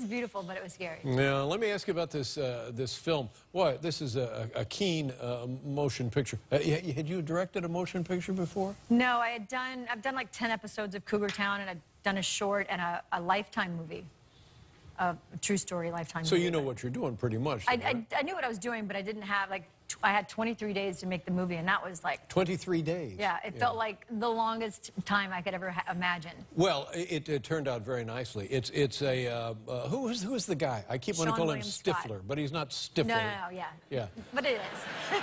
was beautiful, but it was scary. Now, let me ask you about this uh, this film. What? This is a, a keen uh, motion picture. Uh, had you directed a motion picture before? No, I had done, I've done like 10 episodes of Cougar Town, and I've done a short and a, a Lifetime movie, a, true story Lifetime So movie. you know what you're doing pretty much. I. I, I knew what I was doing, but I didn't have, like, I had 23 days to make the movie, and that was like, 23 days. yeah, it felt like the longest time I could ever ha- imagine. Well, it, it turned out very nicely. It's it's a uh, uh, who is who is the guy? I keep wanting to call him William Scott. Stifler, but he's not Stifler. No, no, no, yeah. Yeah. But it is.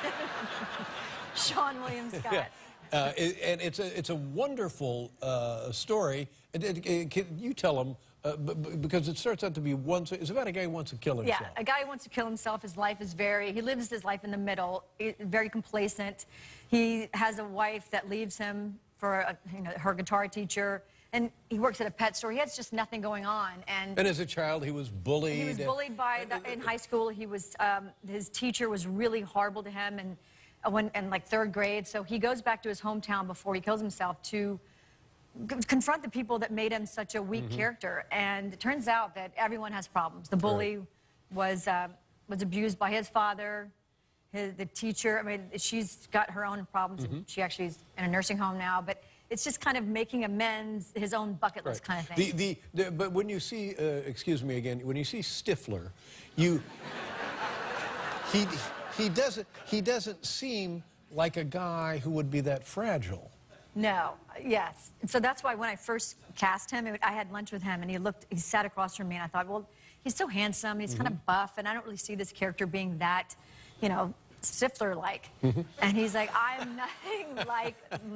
Seann William Scott. Yeah. Uh, it- and it's a it's a wonderful uh, story. And it- it- can you tell him uh, because it starts out to be one. It's about a guy who wants to kill himself. Yeah, a guy who wants to kill himself. His life is very, he lives his life in the middle, very complacent. He has a wife that leaves him for a, you know, her guitar teacher, and he works at a pet store. He has just nothing going on. And And as a child, he was bullied. he was bullied by, the, in high school, he was, um, his teacher was really horrible to him and uh, when, in like third grade. So he goes back to his hometown before he kills himself to confront the people that made him such a weak Mm-hmm. character. And it turns out that everyone has problems. The bully was, uh, was abused by his father, his, the teacher. I mean, she's got her own problems. Mm-hmm. and She actually is in a nursing home now. But it's just kind of making amends, his own bucket list kind of thing. The, the, the, but when you see, uh, excuse me again, when you see Stifler, you, he, he, doesn't, he doesn't seem like a guy who would be that fragile. No, yes. So that's why when I first cast him, it- I had lunch with him, and he looked, he sat across from me, and I thought, well, he's so handsome, and he's kind of mm-hmm. buff, and I don't really see this character being that, you know, Stifler-like. Mm-hmm. and he's like, I'm nothing like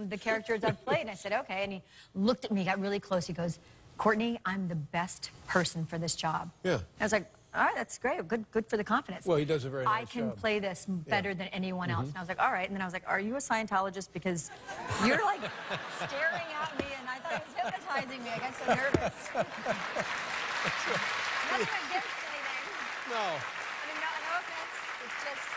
the characters I've played. And I said, okay. And he looked at me, got really close. He goes, Courteney, I'm the best person for this job. Yeah. I was like, all right, that's great. Good, good for the confidence. Well, he does a very I can job. play this better than anyone else. Mm-hmm. And I was like, all right. And then I was like, are you a Scientologist? Because you're like staring at me, and I thought he was hypnotizing me. I got so nervous. Nothing against anything. No. I mean, no, no offense. It's just